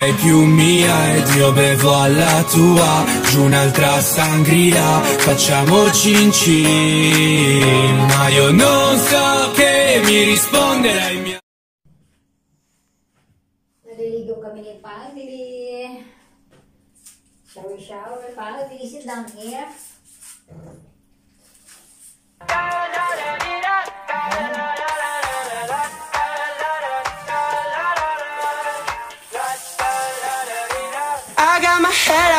È più mia ed io bevo alla tua Giù un'altra sangria Facciamo cin cin Ma io non so che mi risponderai mia Naliligo kami ni Padre. Shower, shower. Padre, sit down here.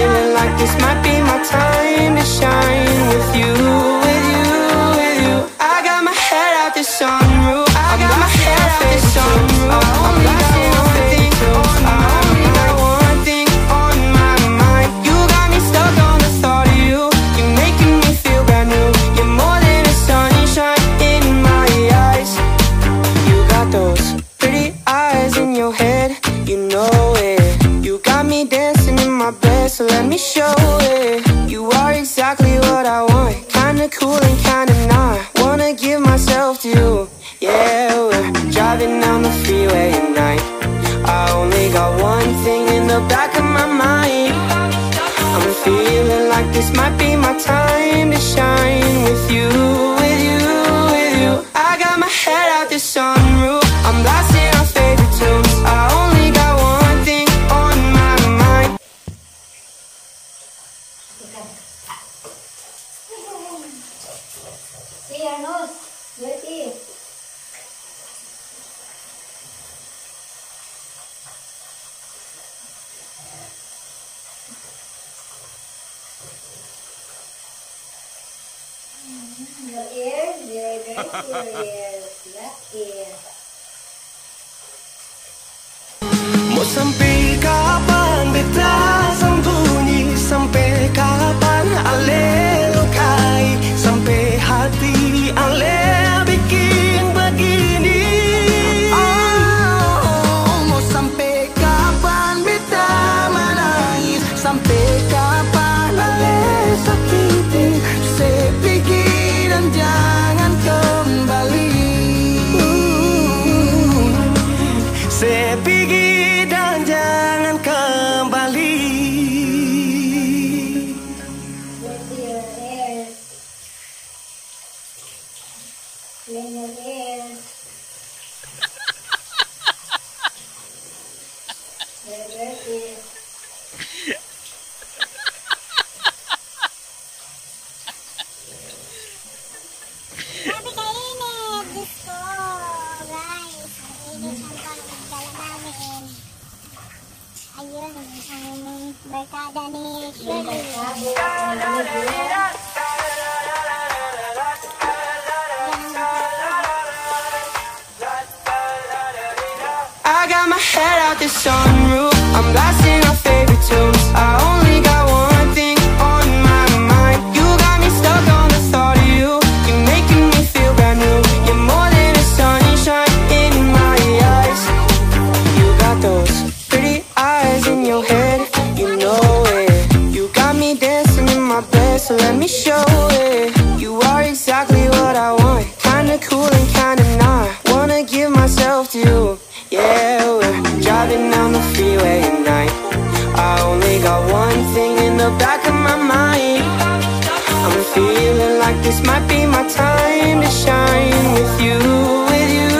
Feeling like this might be my time to shine with you, with you, with you. I got my head out the sunroof. The sunroof. I'm blasting our favorite tunes. I only got one thing on my mind. See your nose. Dirty. Your ears, very, very. Your ears. Left I got my head out the sunroof. I'm blasting our favorite tunes. The back of my mind. I'm feeling like this might be my time to shine with you, with you,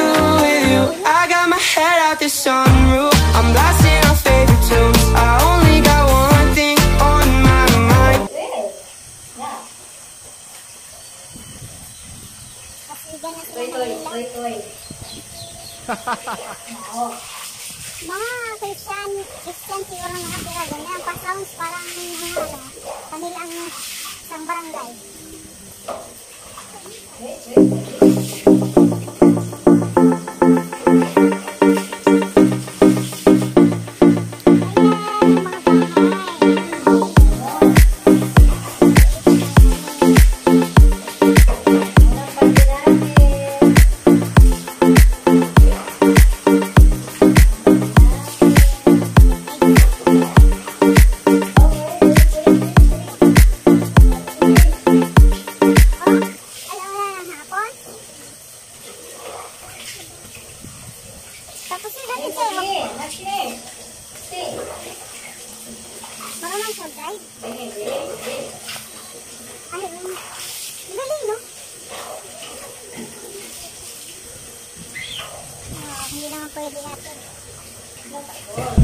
with you. I got my head out the sunroof. I'm blasting our favorite tunes. I only got one thing on my mind. Well, yeah. Kasi ganun Toy, sila lang siguro mga pirago. Ngayon, pass rounds parang ano, mga ano, panilang isang barangay. Okay.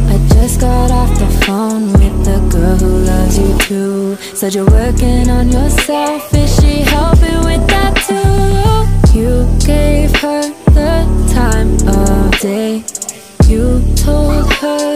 I just got off the phone with the girl who loves you too. Said you're working on yourself. Is she helping with that too? You gave her the time of day. You told her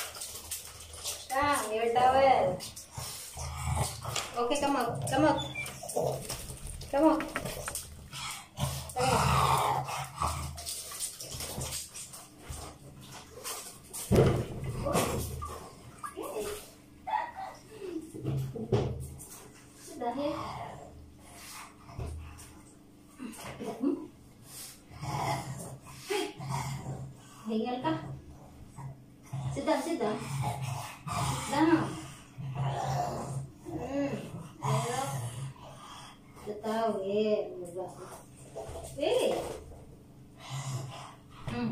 Come, your towel. Okay, come out. Come out. Come out. Come out. Sit down, There, my. Hey! Hmm.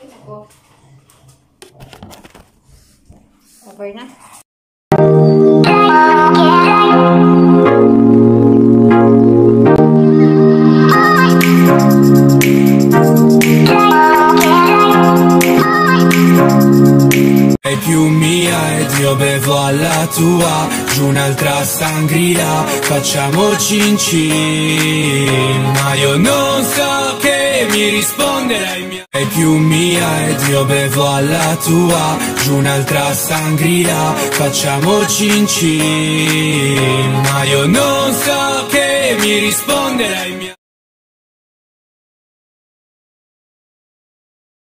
Ay, nako. Over na. Tua Giù un'altra sangria Facciamo cin cin Ma io non so che mi risponderai mia Sei più mia ed io bevo alla tua Giù un'altra sangria Facciamo cin cin Ma io non so che mi risponderai mia